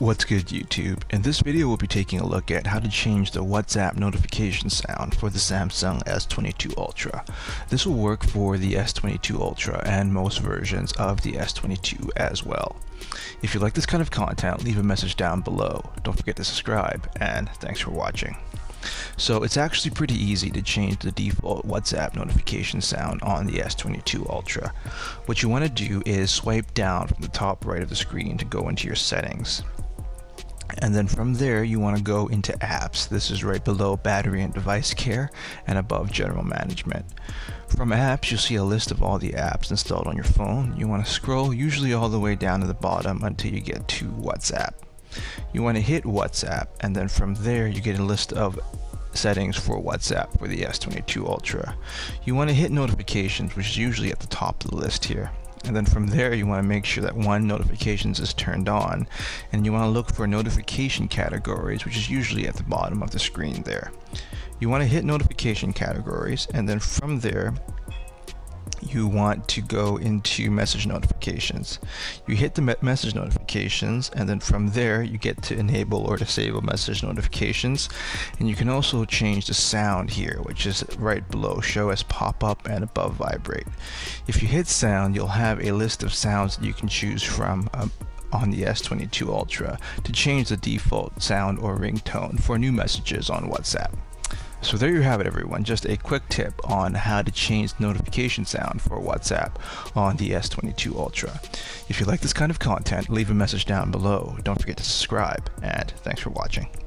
What's good YouTube? In this video we'll be taking a look at how to change the WhatsApp notification sound for the Samsung S22 Ultra. This will work for the S22 Ultra and most versions of the S22 as well. If you like this kind of content, leave a message down below. Don't forget to subscribe and thanks for watching. So it's actually pretty easy to change the default WhatsApp notification sound on the S22 Ultra. What you want to do is swipe down from the top right of the screen to go into your settings and then from there you want to go into apps. This is right below battery and device care and above general management. From apps you'll see a list of all the apps installed on your phone. You want to scroll usually all the way down to the bottom until you get to WhatsApp. You want to hit WhatsApp and then from there you get a list of settings for WhatsApp for the S22 Ultra. You want to hit notifications which is usually at the top of the list here and then from there you want to make sure that one notifications is turned on and you want to look for notification categories which is usually at the bottom of the screen there. You want to hit notification categories and then from there you want to go into message notifications. You hit the me message notifications and then from there you get to enable or disable message notifications and you can also change the sound here which is right below show as pop-up and above vibrate. If you hit sound you'll have a list of sounds that you can choose from um, on the S22 Ultra to change the default sound or ringtone for new messages on WhatsApp. So there you have it everyone, just a quick tip on how to change notification sound for WhatsApp on the S22 Ultra. If you like this kind of content, leave a message down below. Don't forget to subscribe, and thanks for watching.